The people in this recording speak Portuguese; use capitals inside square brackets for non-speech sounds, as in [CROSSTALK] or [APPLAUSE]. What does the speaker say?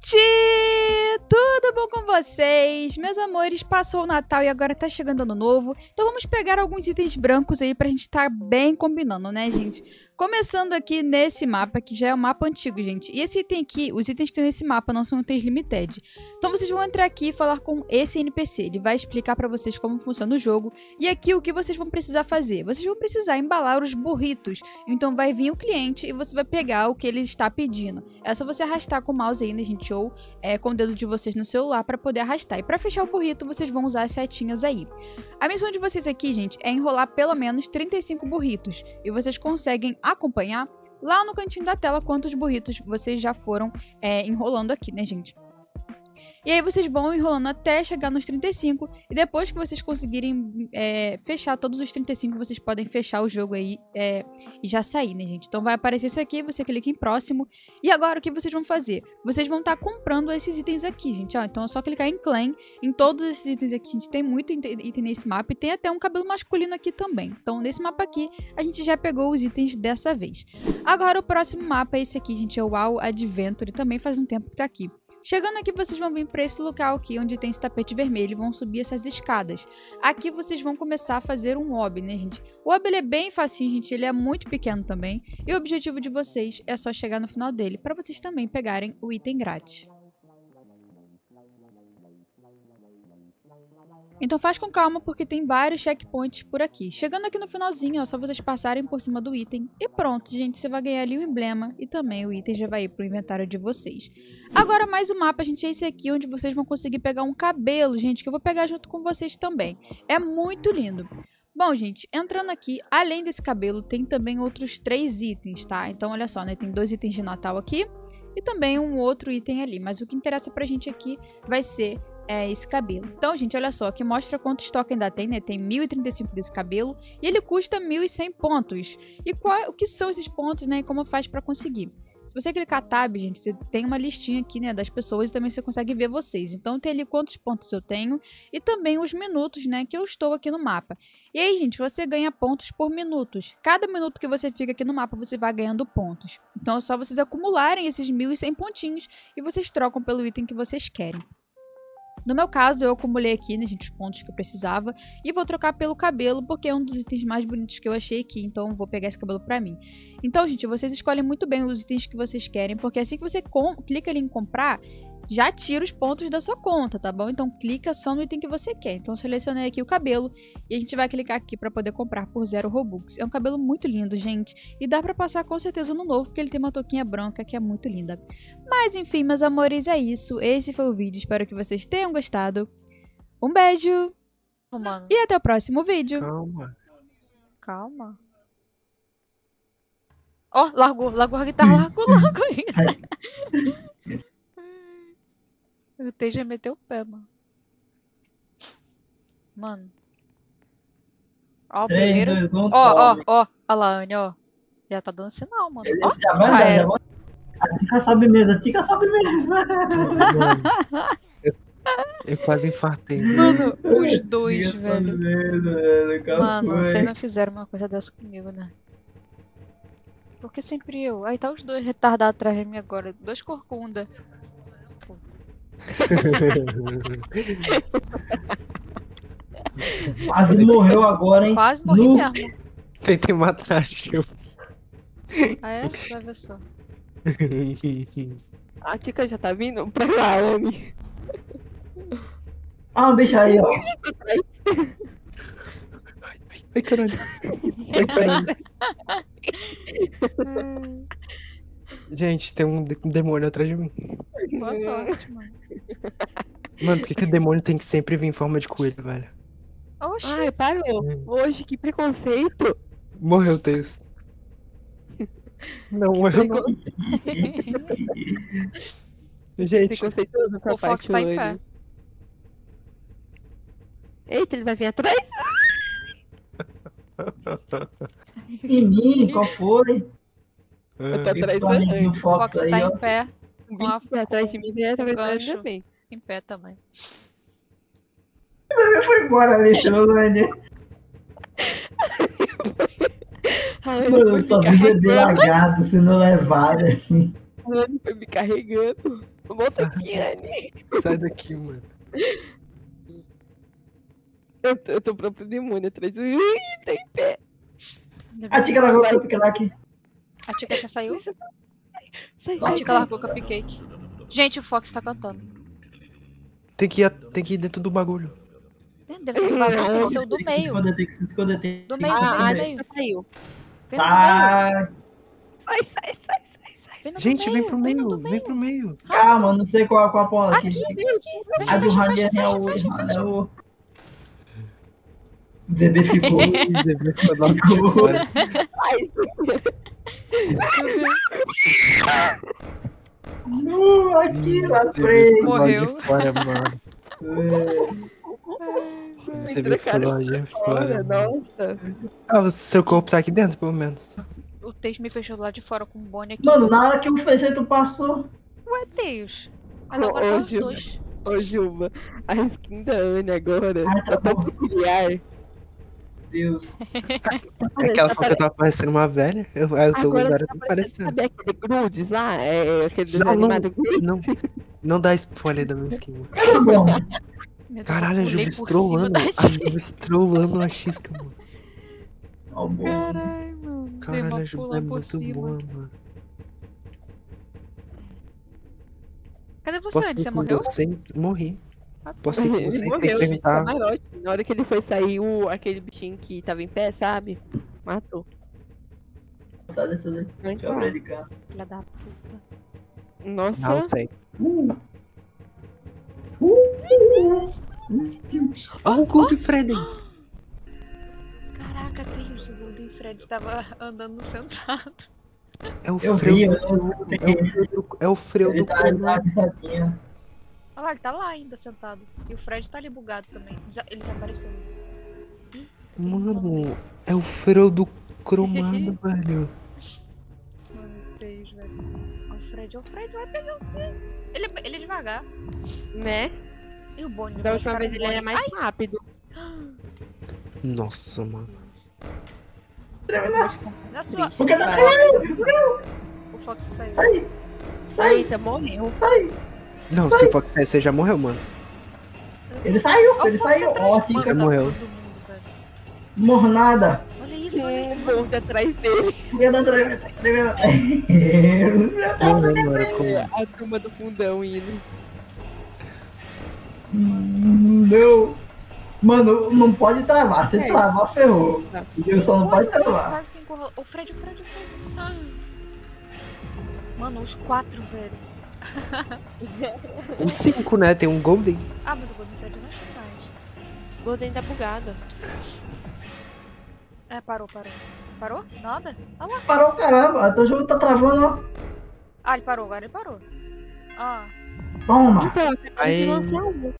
gente! Tudo bom com vocês? Meus amores, passou o Natal e agora tá chegando ano novo. Então vamos pegar alguns itens brancos aí pra gente estar tá bem combinando, né, gente? Começando aqui nesse mapa, que já é um mapa antigo, gente. E esse item aqui, os itens que tem nesse mapa não são itens limited. Então vocês vão entrar aqui e falar com esse NPC. Ele vai explicar pra vocês como funciona o jogo. E aqui o que vocês vão precisar fazer? Vocês vão precisar embalar os burritos. Então vai vir o cliente e você vai pegar o que ele está pedindo. É só você arrastar com o mouse aí, né, gente? Ou é, com o dedo de vocês no celular para poder arrastar. E para fechar o burrito, vocês vão usar as setinhas aí. A missão de vocês aqui, gente, é enrolar pelo menos 35 burritos. E vocês conseguem acompanhar lá no cantinho da tela quantos burritos vocês já foram é, enrolando aqui, né, gente? E aí vocês vão enrolando até chegar nos 35. E depois que vocês conseguirem é, fechar todos os 35, vocês podem fechar o jogo aí é, e já sair, né, gente? Então vai aparecer isso aqui, você clica em próximo. E agora o que vocês vão fazer? Vocês vão estar tá comprando esses itens aqui, gente. Ó, então é só clicar em claim. Em todos esses itens aqui, a gente tem muito item nesse mapa. E tem até um cabelo masculino aqui também. Então nesse mapa aqui, a gente já pegou os itens dessa vez. Agora o próximo mapa é esse aqui, gente. É o WoW Adventure. Também faz um tempo que tá aqui. Chegando aqui, vocês vão vir para esse local aqui, onde tem esse tapete vermelho, e vão subir essas escadas. Aqui vocês vão começar a fazer um ob, né, gente? O ob é bem facinho, gente, ele é muito pequeno também. E o objetivo de vocês é só chegar no final dele, para vocês também pegarem o item grátis. Então faz com calma porque tem vários checkpoints por aqui. Chegando aqui no finalzinho, é só vocês passarem por cima do item e pronto, gente, você vai ganhar ali o emblema e também o item já vai ir pro inventário de vocês. Agora mais um mapa, gente, é esse aqui onde vocês vão conseguir pegar um cabelo, gente, que eu vou pegar junto com vocês também. É muito lindo. Bom, gente, entrando aqui, além desse cabelo, tem também outros três itens, tá? Então, olha só, né? Tem dois itens de Natal aqui e também um outro item ali. Mas o que interessa pra gente aqui vai ser é, esse cabelo. Então, gente, olha só, aqui mostra quanto estoque ainda tem, né? Tem 1035 desse cabelo e ele custa 1100 pontos. E qual, o que são esses pontos, né? E como faz para conseguir? Se você clicar tab, gente, você tem uma listinha aqui, né, das pessoas e também você consegue ver vocês. Então tem ali quantos pontos eu tenho e também os minutos, né, que eu estou aqui no mapa. E aí, gente, você ganha pontos por minutos. Cada minuto que você fica aqui no mapa, você vai ganhando pontos. Então é só vocês acumularem esses 1100 pontinhos e vocês trocam pelo item que vocês querem. No meu caso, eu acumulei aqui, né, gente, os pontos que eu precisava. E vou trocar pelo cabelo, porque é um dos itens mais bonitos que eu achei aqui. Então, vou pegar esse cabelo pra mim. Então, gente, vocês escolhem muito bem os itens que vocês querem. Porque assim que você clica ali em comprar, já tira os pontos da sua conta, tá bom? Então clica só no item que você quer. Então selecionei aqui o cabelo e a gente vai clicar aqui para poder comprar por zero Robux. É um cabelo muito lindo, gente, e dá para passar com certeza no novo, porque ele tem uma touquinha branca que é muito linda. Mas enfim, meus amores, é isso. Esse foi o vídeo. Espero que vocês tenham gostado. Um beijo! Mano. E até o próximo vídeo. Calma. Calma. Ó, oh, largou, largou a guitarra, [LAUGHS] largou, largou. O T já meteu o pé, mano. Mano. Ó, o primeiro. Ó, ó, ó. Olha lá, Anne, ó. Já tá dando sinal, mano. Ó, já vai, já, já vai. A Tica sobe mesmo, a Tica sobe mesmo. eu, eu quase infartei. Mano, os dois, velho. Mano, vocês não fizeram uma coisa dessa comigo, né? Porque sempre eu. Aí tá os dois retardados atrás de mim agora. Dois corcunda. Quase morreu agora, hein? Quase morri no... mesmo. Tentei matar as chuvas. Ah, é? Vai ver só. A Tika já tá vindo pra lá, homem. Ah, um beijo aí, ó. [LAUGHS] [LAUGHS] Ai, caralho. Ai, caralho. Gente, tem um demônio atrás de mim. Boa sorte, mano. Mano, por que, que o demônio tem que sempre vir em forma de coelho, velho? Oxi. Ai, parou. Hum. Hoje, que preconceito. Morreu o texto. Não, eu não. [LAUGHS] Gente. Preconceituoso essa o Fox tá em pé. Eita, ele vai vir atrás? Menino, qual foi? Eu tô atrás do O Fox tá em pé. Com a, atrás de mim, né? Tá gancho bem. Em pé também. [LAUGHS] Foi embora, Alexandre. Mano, só vi bebê lagarto sendo levado aqui. Mano, foi me carregando. Volta aqui, Anne. Sai daqui, mano. Eu, tô- eu tô próprio demônio atrás. Ih, tá em pé. A Tica largou o cupcake. A Tica já saiu? Sai, sai, A. Tica largou o cupcake. Gente, o Fox tá cantando. Tem que ir, tem que ir dentro do bagulho. Dentro do bagulho tem que ser o do meio. Do meio, do Ah, meio, a do meio. Saiu. Vem. Sai, Sai, sai, sai, sai, sai. Vem Gente, vem meio, pro no meio, do vem pro meio. calma, não sei qual, qual a porta aqui. Aqui, vem aqui. A do fecha, é o. é o. O bebê ficou. Esse bebê ficou. Nu, aqui na Esse bebê frente. Morreu. de fora, mano. Esse bebê ficou lá de fora. Nossa. Ah, seu corpo tá aqui dentro, pelo menos. O Teis me fechou lá de fora com o Bonnie aqui. Mano, na hora que o fecheiro passou. Ué, Teis. Mas Ô, agora tá os dois. Ô, Gilma, a skin da Anne agora Ai, tá tá tão peculiar. Deus. É que ela falou que eu tava parecendo uma velha. Eu, aí eu tô Agora agora, tá tô parecendo, sabe aquele Grudes lá? É, é aquele Não, desenho não, animado Grudes? não, não dá spoiler da minha skin. [LAUGHS] Tá Caralho, a trollando. da A Tica. Jubes trollando a Xisca, mano. Caralho, mano. Caralho, a pula é por muito cima. boa, mano. Cadê você, Você morreu? Morri. Tá. Posso ir com [LAUGHS] Ele vocês? Que morreu, gente, perguntar. camarote. Na hora que ele foi sair, o, aquele bichinho que tava em pé, sabe? Matou. Ele cá. Filha da puta. Nossa, Não sei. Uh. Uh. Olha o cu de Freddy. Caraca, Teis. O Golden Fred tava andando sentado. É o Eu freio. É o freio do, é o freio Ele do Olha lá, ele tá lá ainda sentado. E o Fred tá ali bugado também. Já- ele já apareceu. Ih, tá Mano, é o freio do cromado, [LAUGHS] velho. Mano, Teis, velho. Ó, O Fred, ó, o Fred vai pegar o Teis. Ele, é- ele é devagar. né? E o Bonnie? Da última caras vez ele era Bonnie. mais rápido. Nossa, mano. Na sua... Por que tá O Fox saiu. Sai, sai, Eita, morreu. sai. Não, se for que você já morreu, mano. Ele saiu, Ó, o ele saiu. Ó, Tica, Já morreu. velho. mornada. Olha isso, olha Um isso. monte atrás dele. Que tá tremendo? Como... A turma do fundão indo. Não. Mano, não pode travar. Se É. travar, ferrou. Tá. Eu só não pode Olha, travar. Quase que encurralou. O Fred, o Fred, o Fred. Mano, os quatro, velho. [LAUGHS] O 5, né? Tem um Golden. Ah, mas o Golden não acho mais. Golden tá bugado. É, parou, parou. Parou? Nada? Ah lá. Parou, caramba. Teu jogo tá travando, ó. Ah, ele parou, agora ele parou. Ah, Toma. Então, acabou Aí- de lançar um.